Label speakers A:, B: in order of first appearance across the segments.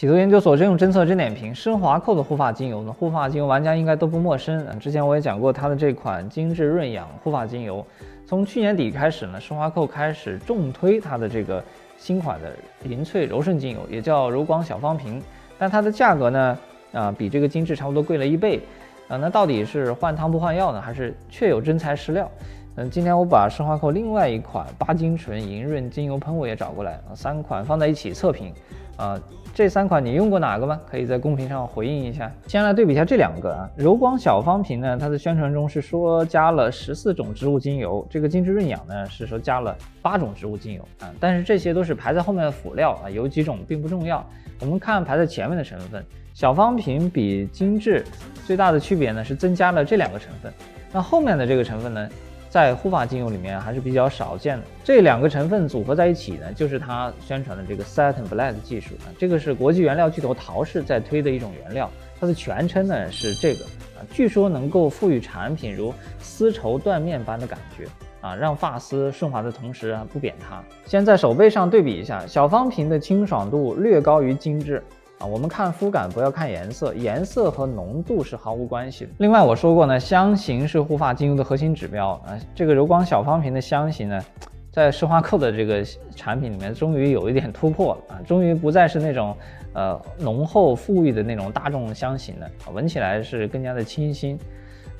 A: 喜图研究所真用侦测真点评，施华蔻的护发精油呢，护发精油玩家应该都不陌生。之前我也讲过它的这款精致润养护发精油，从去年底开始呢，施华蔻开始重推它的这个新款的银萃柔顺精油，也叫柔光小方瓶，但它的价格呢，啊，比这个精致差不多贵了一倍。啊，那到底是换汤不换药呢，还是确有真材实料？嗯，今天我把施华蔻另外一款八精纯莹润精油喷雾也找过来，三款放在一起测评。啊，这三款你用过哪个吗？可以在公屏上回应一下。先来对比一下这两个啊，柔光小方瓶呢，它的宣传中是说加了十四种植物精油，这个精致润养呢是说加了八种植物精油啊，但是这些都是排在后面的辅料啊，有几种并不重要。我们看排在前面的成分，小方瓶比精致最大的区别呢是增加了这两个成分，那后面的这个成分呢？在护发精油里面还是比较少见的。这两个成分组合在一起呢，就是它宣传的这个 Satin Black 技术啊。这个是国际原料巨头陶氏在推的一种原料，它的全称呢是这个啊。据说能够赋予产品如丝绸缎面般的感觉啊，让发丝顺滑的同时啊不扁塌。先在手背上对比一下，小方瓶的清爽度略高于精致。啊，我们看肤感，不要看颜色，颜色和浓度是毫无关系的。另外我说过呢，香型是护发精油的核心指标啊。这个柔光小方瓶的香型呢，在施华蔻的这个产品里面，终于有一点突破了啊，终于不再是那种呃浓厚馥郁的那种大众香型了，闻起来是更加的清新。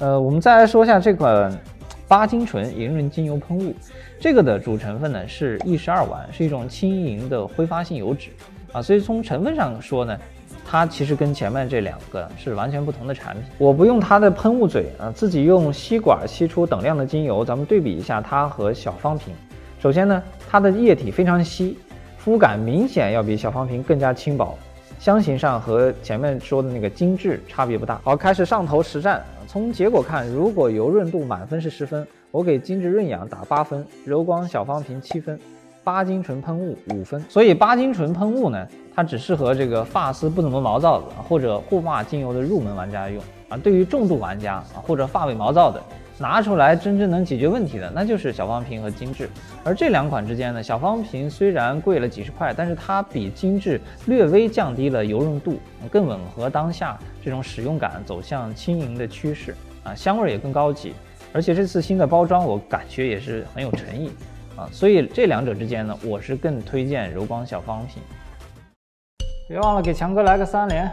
A: 呃，我们再来说一下这款八精醇莹润精油喷雾，这个的主成分呢是异十二烷，是一种轻盈的挥发性油脂。啊，所以从成分上说呢，它其实跟前面这两个是完全不同的产品。我不用它的喷雾嘴啊，自己用吸管吸出等量的精油，咱们对比一下它和小方瓶。首先呢，它的液体非常稀，肤感明显要比小方瓶更加轻薄，香型上和前面说的那个精致差别不大。好，开始上头实战。从结果看，如果油润度满分是十分，我给精致润养打八分，柔光小方瓶七分。巴金醇喷雾五分，所以巴金醇喷雾呢，它只适合这个发丝不怎么毛躁的或者护发精油的入门玩家用啊。对于重度玩家啊或者发尾毛躁的，拿出来真正能解决问题的，那就是小方瓶和精致。而这两款之间呢，小方瓶虽然贵了几十块，但是它比精致略微降低了油润度，更吻合当下这种使用感走向轻盈的趋势啊，香味也更高级。而且这次新的包装，我感觉也是很有诚意。啊所以这两者之间呢，我是更推荐柔光小方瓶。别忘了给强哥来个三连。